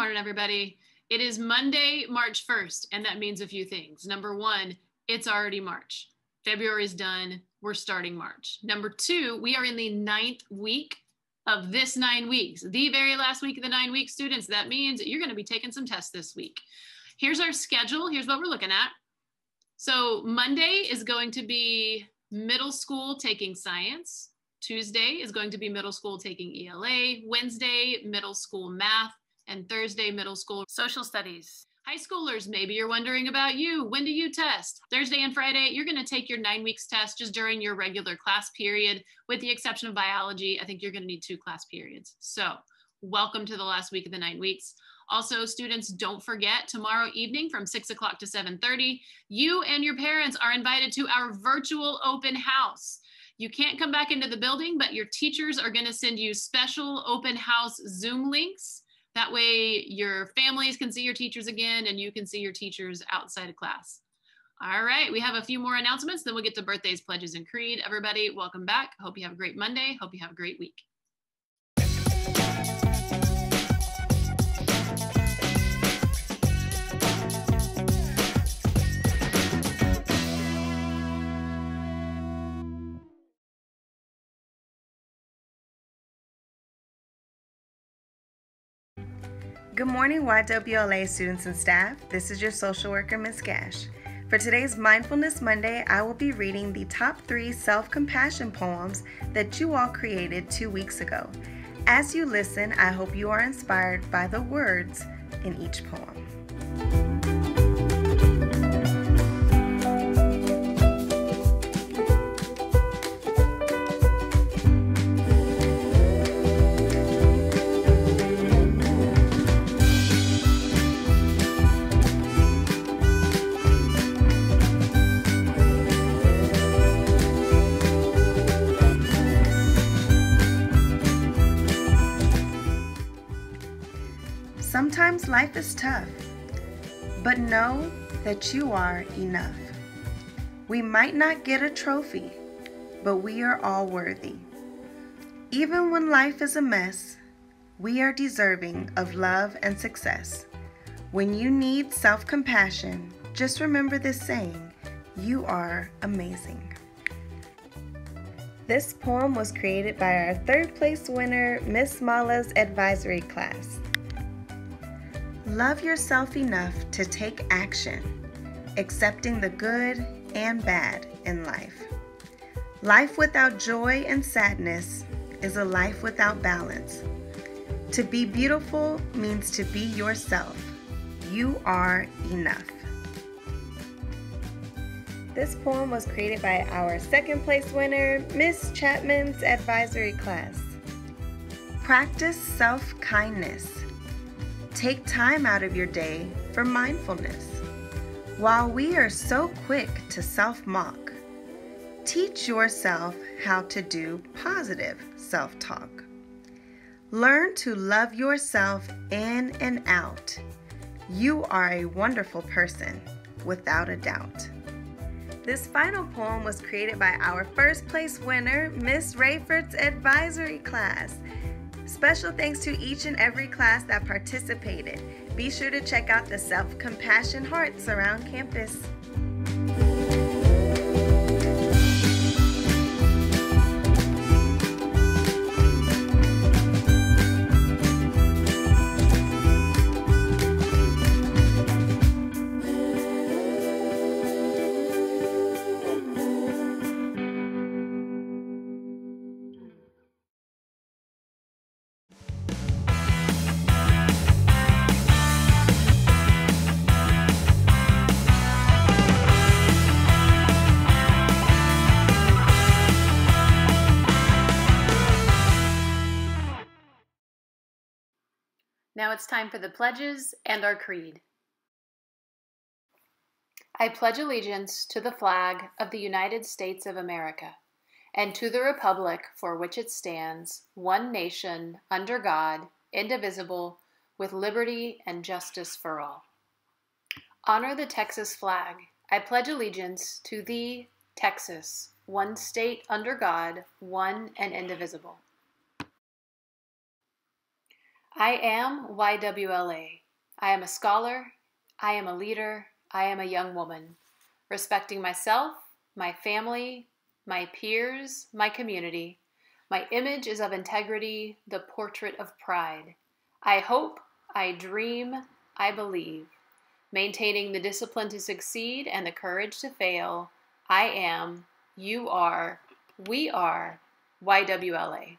morning, everybody. It is Monday, March 1st, and that means a few things. Number one, it's already March. February is done. We're starting March. Number two, we are in the ninth week of this nine weeks, the very last week of the nine week students. That means you're going to be taking some tests this week. Here's our schedule. Here's what we're looking at. So Monday is going to be middle school taking science. Tuesday is going to be middle school taking ELA. Wednesday, middle school math. And Thursday, middle school social studies. High schoolers, maybe you're wondering about you. When do you test? Thursday and Friday, you're going to take your nine weeks test just during your regular class period, with the exception of biology. I think you're going to need two class periods. So, welcome to the last week of the nine weeks. Also, students, don't forget tomorrow evening from 6 o'clock to 7.30, you and your parents are invited to our virtual open house. You can't come back into the building, but your teachers are gonna send you special open house Zoom links that way your families can see your teachers again and you can see your teachers outside of class. All right, we have a few more announcements, then we'll get to birthdays, pledges, and creed. Everybody, welcome back. Hope you have a great Monday. Hope you have a great week. Good morning, YWLA students and staff. This is your social worker, Ms. Gash. For today's Mindfulness Monday, I will be reading the top three self compassion poems that you all created two weeks ago. As you listen, I hope you are inspired by the words in each poem. Sometimes life is tough, but know that you are enough. We might not get a trophy, but we are all worthy. Even when life is a mess, we are deserving of love and success. When you need self compassion, just remember this saying you are amazing. This poem was created by our third place winner, Miss Mala's advisory class. Love yourself enough to take action, accepting the good and bad in life. Life without joy and sadness is a life without balance. To be beautiful means to be yourself. You are enough. This poem was created by our second place winner, Miss Chapman's advisory class. Practice self kindness. Take time out of your day for mindfulness. While we are so quick to self mock, teach yourself how to do positive self talk. Learn to love yourself in and out. You are a wonderful person, without a doubt. This final poem was created by our first place winner, Miss Rayford's advisory class. Special thanks to each and every class that participated. Be sure to check out the Self Compassion Hearts around campus. Now it's time for the pledges and our creed. I pledge allegiance to the flag of the United States of America and to the republic for which it stands, one nation, under God, indivisible, with liberty and justice for all. Honor the Texas flag. I pledge allegiance to thee, Texas, one state under God, one and indivisible. I am YWLA. I am a scholar. I am a leader. I am a young woman, respecting myself, my family, my peers, my community. My image is of integrity, the portrait of pride. I hope, I dream, I believe. Maintaining the discipline to succeed and the courage to fail. I am, you are, we are YWLA.